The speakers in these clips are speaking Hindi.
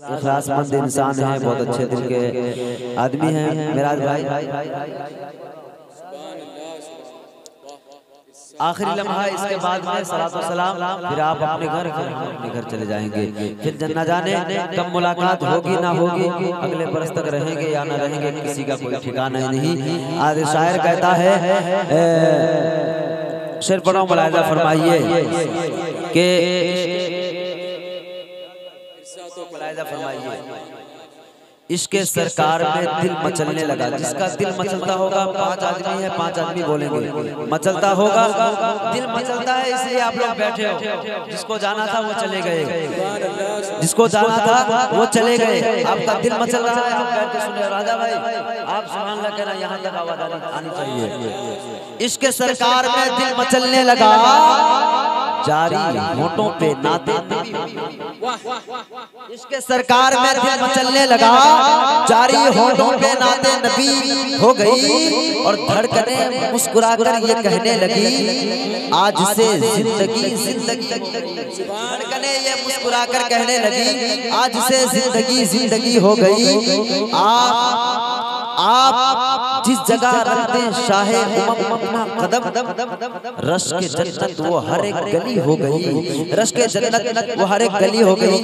इखलासमंद इंसान है बहुत अच्छे दिल के आदमी हैं। मेराज भाई। आखिरी लम्हा इसके बाद में सलात सलाम फिर आप अपने घर अपने घर चले जाएँगे। फिर जन्ना जाने कब मुलाकात होगी ना होगी। अगले बरस तक रहेंगे या ना रहेंगे किसी का कोई ठिकाना नहीं। आज शायर कहता है शेर पढ़ो मुलायजा फरमाइए कि मुलायजा फरमाइए। इसके सरकार में दिल मचलने लगा। जिसका दिल मचलता होगा पाँच आदमी है पाँच आदमी बोलेंगे। मचलता होगा दिल मचलता है इसलिए आप लोग बैठे हो। जिसको जाना था वो चले गए। जिसको जाना था वो चले गए। आपका दिल मचल रहा है आप बैठ के सुने राजा भाई आप सुबह कहना यहाँ तक आवाज़ आनी चाहिए। इसके सरकार में दिल मचलने लगा। जारी होठों पे नाते इसके सरकार में दिल मचलने लगा। जारी होठों पे नाते नबी हो गई और धड़कने मुस्कुरा कर ये कहने लगी, आज से ज़िंदगी ज़िंदगी। धड़कने ये मुस्कुरा कर कहने लगी, आज से ज़िंदगी ज़िंदगी हो गई। आप आप जिस जगह रखते शाहे अपना कदम रश के जन्नत वो हर एक गली हो गई। रश के जन्नत वो हर एक गली हो गई।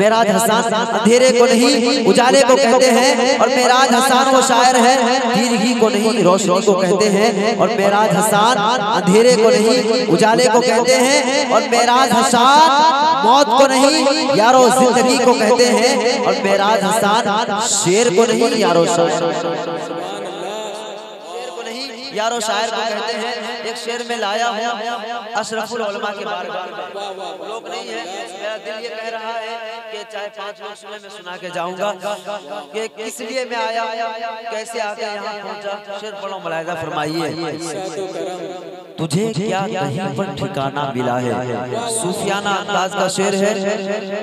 मेराज हसन अंधेरे को नहीं उजाले को कहते हैं। और मेराज हसन वो शायर है दीर्घी को नहीं रोशनी को कहते हैं। और मेराज हसन अंधेरे को नहीं उजाले को कहते हैं। और मेराज हसन मौत को नहीं यारो ज़िंदगी को कहते हैं। और मेराज हसन शेर को नहीं यारो यारो शायर को कहते हैं एक शेर में लाया हूँ अशरफुल उलमा के बारे में। लोग नहीं है। मेरा दिल ये कह रहा है कि चाहे पाँच लोग सुने मैं सुना के जाऊँगा कि किस लिए मैं आया कैसे आके यहाँ पहुँचा। शेर पढ़ो मलायदा फरमाइए। तुझे क्या कहीं पर ठिकाना मिला है? सूफियाना अंदाज का शेर है।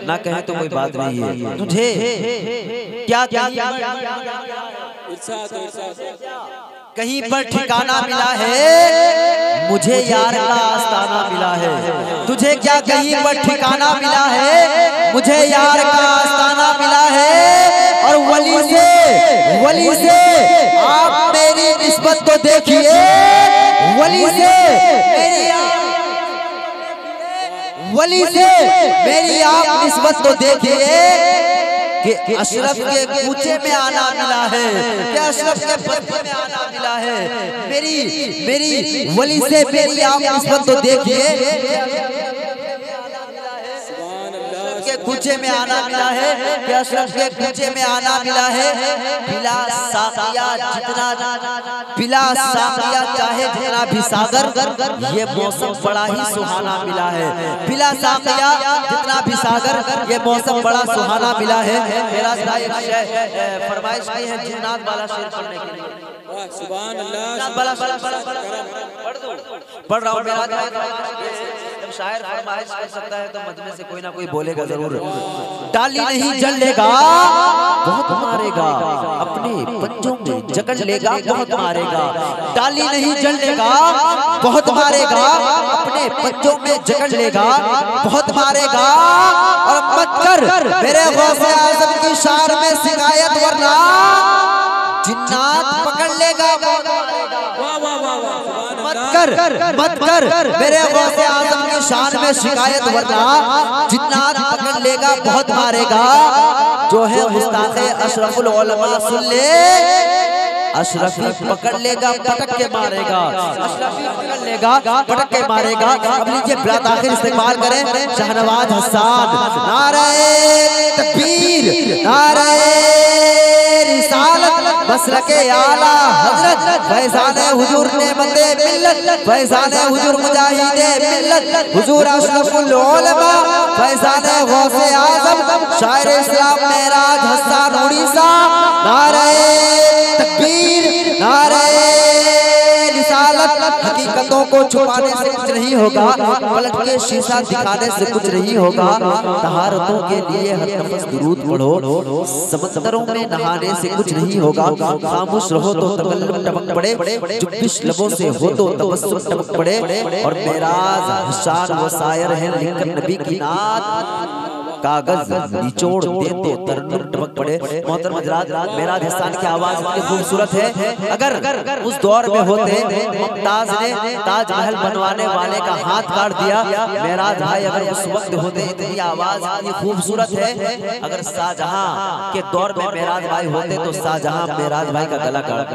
ना कहे तो कोई बात नहीं है। तुझे क्या क्या कहीं पर ठिकाना मिला है? मुझे यार का आस्ताना मिला है। तुझे क्या कहीं पर ठिकाना मिला है? मुझे यार का आस्ताना मिला है? और वली से वली से आप मेरी निस्बत को देखिए। वली से मेरी वली से मेरी आप निस्बत को देखिए। कि अशरफ के कूचे में आना मिला है। कि अशरफ के बदले में आना मिला है। मेरी मेरी वली से मेरी आप निस्बत तो देखिए। कूचे में आना मिला है कि अशरफ के कूचे में आना मिला है। बिला साकिया जितना बिला साकिया चाहे जितना भी सागर ये मौसम बड़ा ही सुहाना मिला है। बिला साकिया जितना भी सागर ये मौसम बड़ा सुहाना मिला है। मेरा फरमाइश की है जिन्नात वाला शेर पढ़ने के लिए। सुभान अल्लाह पढ़ रहा हूँ जब शायर फरमाइश कर सकता है तो मजमे से कोई ना कोई बोलेगा ज़रूर। डाली नहीं जलेगा बहुत मारेगा अपने पंजों में जकड़ लेगा बहुत मारेगा। डाली नहीं जलेगा बहुत मारेगा अपने पंजों में जकड़ लेगा बहुत मारेगा। और मत कर मेरे गौसे आज़म की शार में शिकायत वरना जिन्नात पकड़ लेगा मत कर मत कर मेरे गौसे आज़म की शान में शिकायत वरना जिन्नात पकड़ लेगा बहुत मारेगा। जो है मुस्ताखे अशरफुल उलमा सुन ले अशरफी पकड़ लेगा पटक के मारेगा। अशरफी पकड़ लेगा पटक के मारेगा। अब लीजिए बिलात आखिर इस्तेमाल करें। शहनवाज हसान नारे तकबीर। नारे रिसालत बस रखे आला हज़रत, फैजान हुजूर ने बंदे मिल्लत, फैजान हुजूर मुजाहिदे मिल्लत, हुजूर अशरफुल उलमा, फैजान गौसे आज़म, शायर इस्लाम मेराज हसन उड़ीसा नारे हकीकतों को छुपाने से कुछ नहीं होगा, पलट के शीशा दिखाने से कुछ नहीं होगा। तहारतों के लिए हर नफस दुरूद पढ़ो, समंदरों में नहाने से कुछ नहीं होगा। खामोश रहो तो तकल्लुम टपक पड़े चुप्पिश लबों से हो तो तबस्सुम टपक पड़े। और मेराज हसान व सायर है लिखकर नबी की नात। कागज़ निचोड़ दे तो तरन्नुम टपक पड़े। हजरात मेरा हिस्सान की आवाज़ इतनी खूबसूरत है। अगर उस दौर में होते मुमताज़ ने ताजमहल बनवाने वाले का हाथ काट दिया। मेराज भाई अगर उस वक्त होते इतनी आवाज़ इतनी खूबसूरत है। अगर शाहजहां के दौर में मेराज भाई होते तो शाहजहां मेराज भाई का गला काट